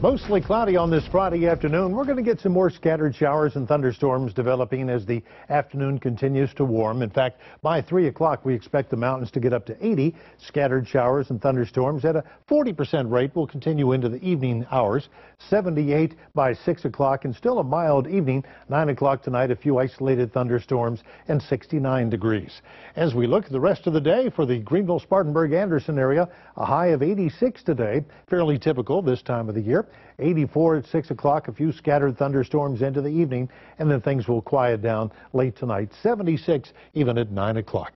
Mostly cloudy on this Friday afternoon. We're going to get some more scattered showers and thunderstorms developing as the afternoon continues to warm. In fact, by 3 o'clock, we expect the mountains to get up to 80. Scattered showers and thunderstorms at a 40% rate will continue into the evening hours. 78 by 6 o'clock and still a mild evening. 9 o'clock tonight, a few isolated thunderstorms and 69 degrees. As we look at the rest of the day for the Greenville, Spartanburg, Anderson area, a high of 86 today, fairly typical this time of the year. 84 at 6 o'clock, a few scattered thunderstorms into the evening, and then things will quiet down late tonight. 76 even at 9 o'clock.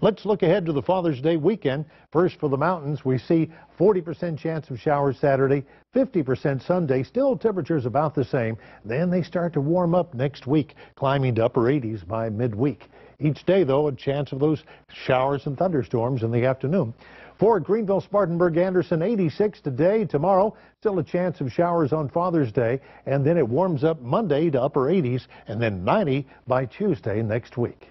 Let's look ahead to the Father's Day weekend. First for the mountains, we see 40% chance of showers Saturday, 50% Sunday. Still temperatures about the same. Then they start to warm up next week, climbing to upper 80s by midweek. Each day, though, a chance of those showers and thunderstorms in the afternoon. For Greenville, Spartanburg, Anderson, 86 today. Tomorrow, still a chance of showers on Father's Day. And then it warms up Monday to upper 80s and then 90 by Tuesday next week.